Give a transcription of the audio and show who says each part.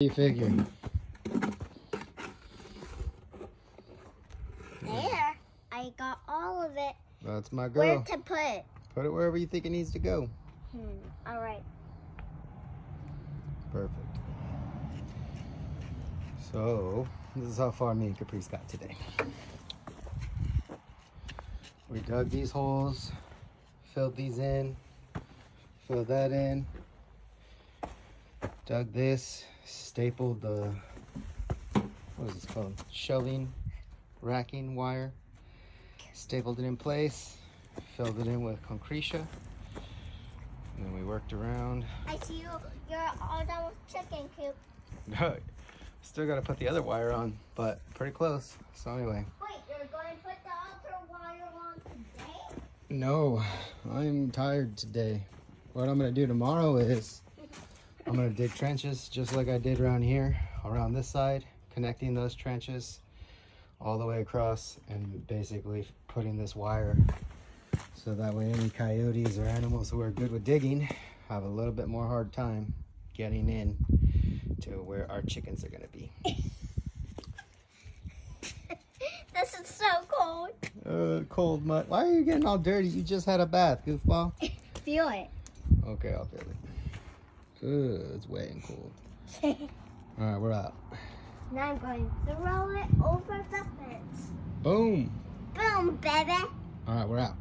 Speaker 1: you figure?
Speaker 2: There. I got all of it.
Speaker 1: That's my girl.
Speaker 2: Where to put it?
Speaker 1: Put it wherever you think it needs to go.
Speaker 2: Hmm. All right.
Speaker 1: Perfect. So, this is how far me and Caprice got today. We dug these holes, filled these in, filled that in, dug this, stapled the, what is this called? Shelving, racking wire, stapled it in place, filled it in with concretia, and then we worked around
Speaker 2: I see you. You're all done with chicken coop.
Speaker 1: No, Still got to put the other wire on, but pretty close. So anyway,
Speaker 2: Wait, you're going to put the other wire on today?
Speaker 1: no, I'm tired today. What I'm gonna do tomorrow is I'm gonna dig trenches just like I did around here, around this side, connecting those trenches all the way across and basically putting this wire so that way any coyotes or animals who are good with digging have a little bit more hard time getting in to where our chickens are gonna be.
Speaker 2: This is so cold.
Speaker 1: Uh, cold mud. Why are you getting all dirty? You just had a bath, goofball.
Speaker 2: Feel it.
Speaker 1: Okay, I'll feel it. Ugh, it's wet and cold. All right, we're out.
Speaker 2: now I'm going to throw it over the fence.
Speaker 1: Boom.
Speaker 2: Boom, baby.
Speaker 1: All right, we're out.